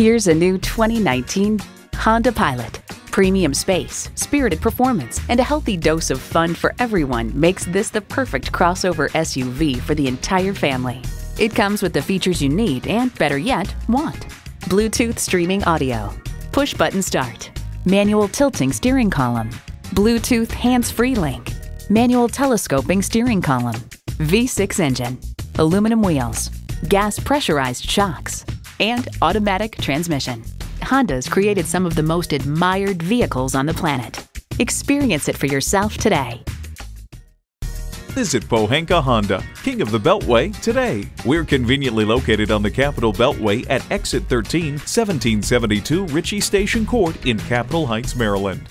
Here's a new 2019 Honda Pilot. Premium space, spirited performance, and a healthy dose of fun for everyone makes this the perfect crossover SUV for the entire family. It comes with the features you need and, better yet, want. Bluetooth streaming audio, push button start, manual tilting steering column, Bluetooth hands free link, manual telescoping steering column, V6 engine, aluminum wheels, gas pressurized shocks, and automatic transmission. Honda's created some of the most admired vehicles on the planet. Experience it for yourself today. Visit Pohanka Honda, King of the Beltway, today. We're conveniently located on the Capitol Beltway at Exit 13, 1772 Ritchie Station Court in Capitol Heights, Maryland.